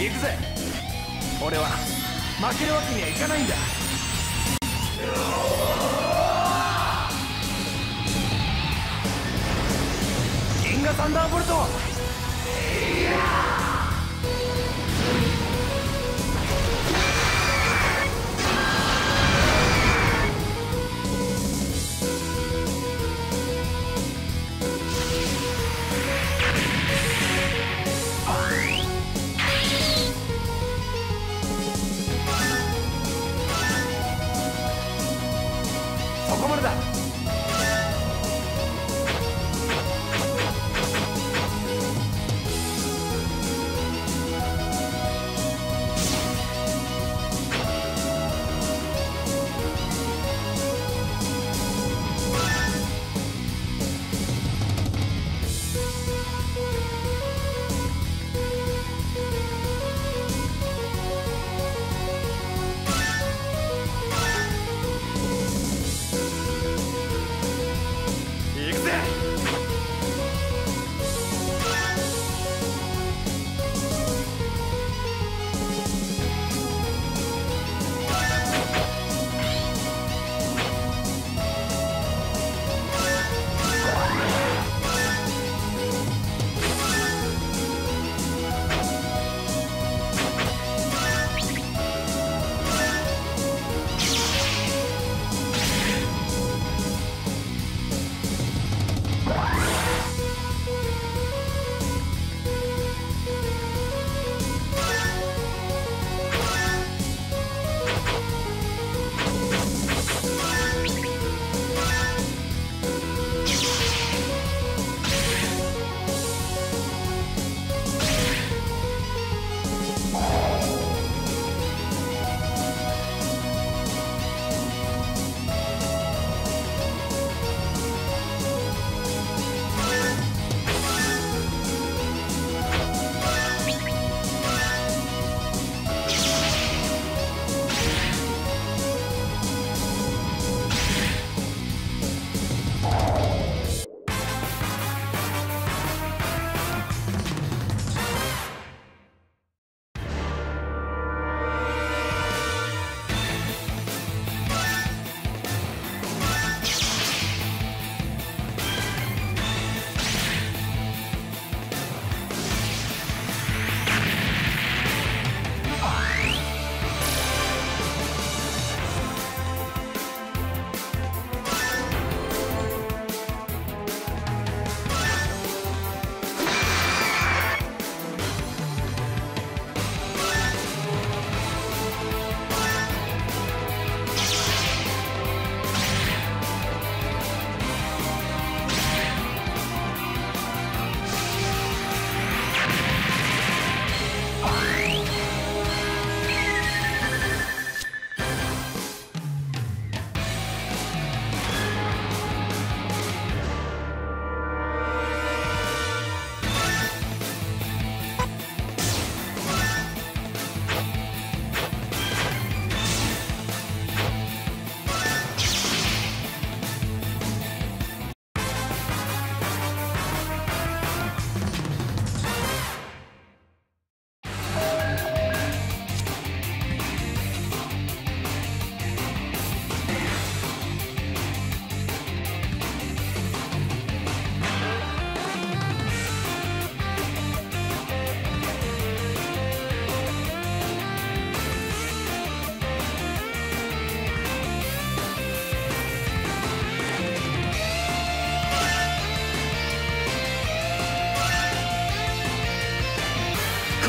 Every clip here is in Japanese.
行くぜ。俺は負けるわけにはいかないんだ。銀河サンダーボルト。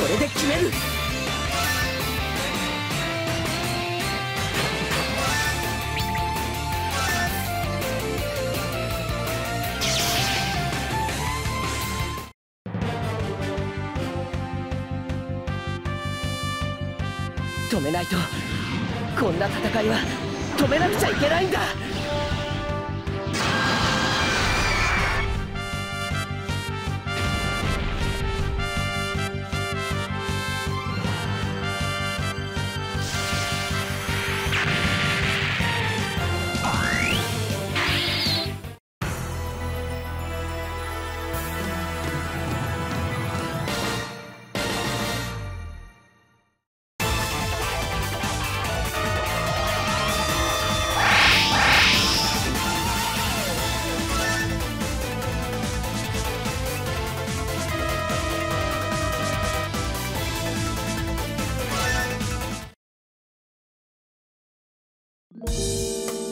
れで決める。止めないと。こんな戦いは止めなくちゃいけないんだ。you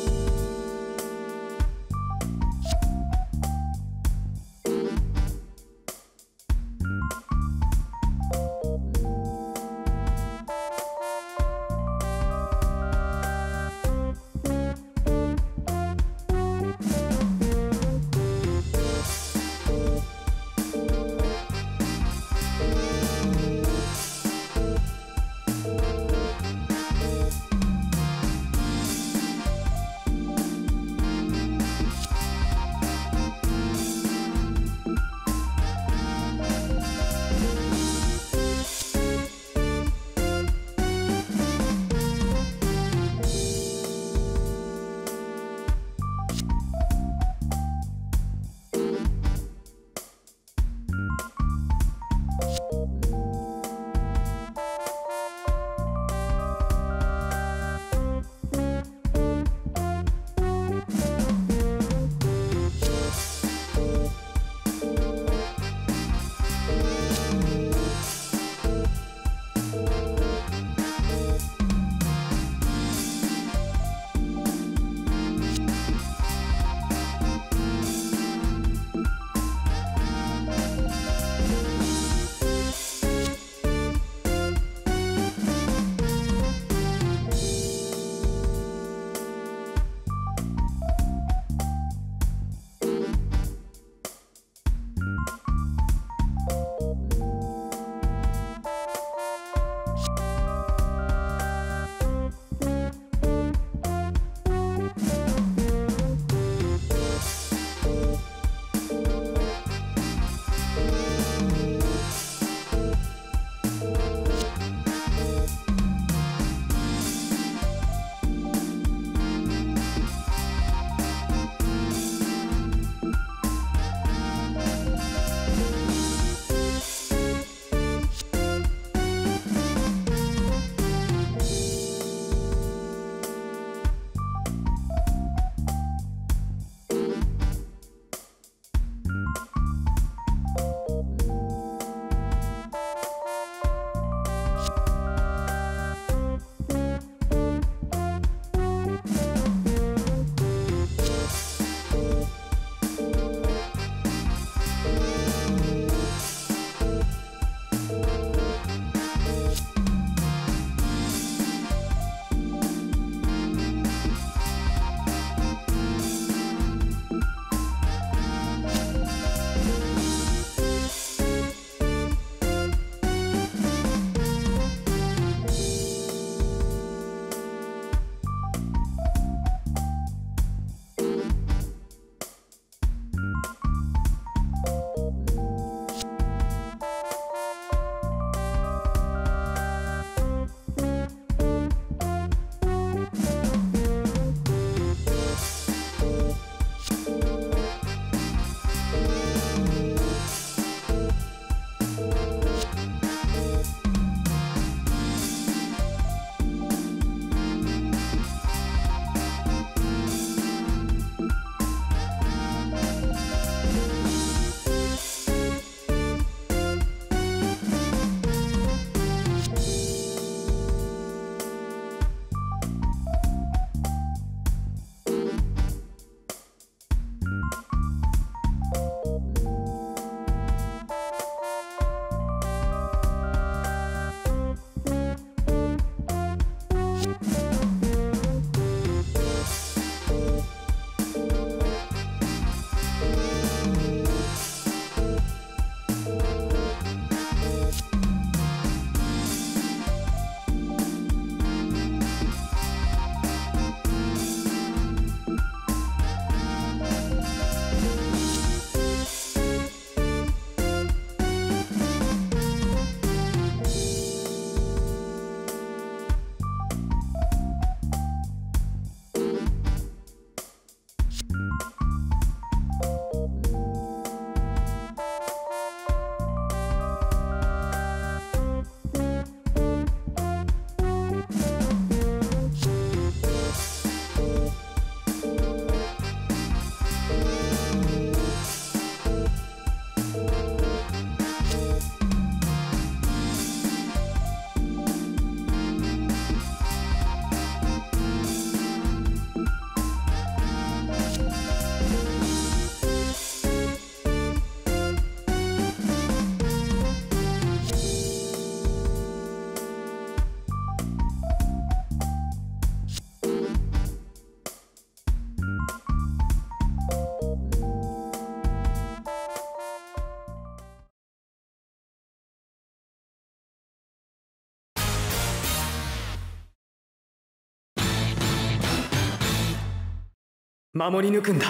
守り抜くんだ。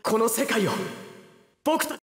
この世界を僕た